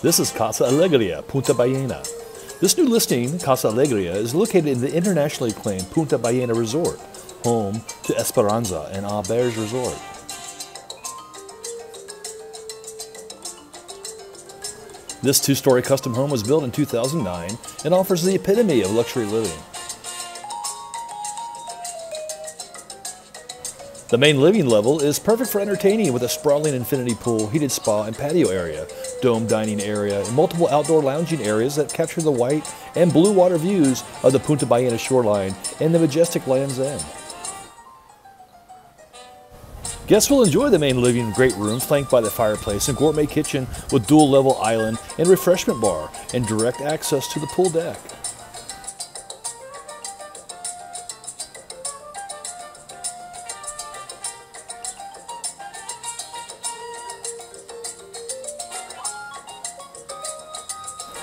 This is Casa Alegria, Punta Ballena. This new listing, Casa Alegria, is located in the internationally acclaimed Punta Ballena Resort, home to Esperanza and Auberge Resort. This two-story custom home was built in 2009 and offers the epitome of luxury living. The main living level is perfect for entertaining with a sprawling infinity pool, heated spa and patio area, dome dining area, and multiple outdoor lounging areas that capture the white and blue water views of the Punta Ballena shoreline and the majestic Land's End. Guests will enjoy the main living great room flanked by the fireplace and gourmet kitchen with dual level island and refreshment bar and direct access to the pool deck.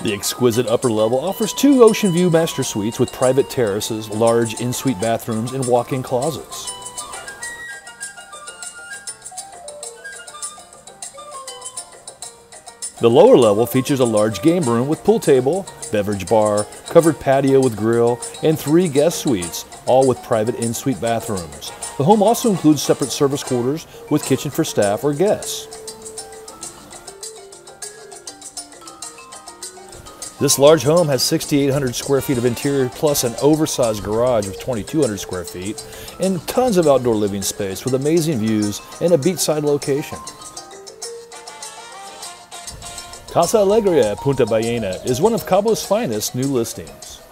The exquisite upper level offers two ocean view master suites with private terraces, large in-suite bathrooms, and walk-in closets. The lower level features a large game room with pool table, beverage bar, covered patio with grill, and three guest suites, all with private in-suite bathrooms. The home also includes separate service quarters with kitchen for staff or guests. This large home has 6,800 square feet of interior plus an oversized garage of 2,200 square feet and tons of outdoor living space with amazing views and a beachside location. Casa Alegria Punta Ballena is one of Cabo's finest new listings.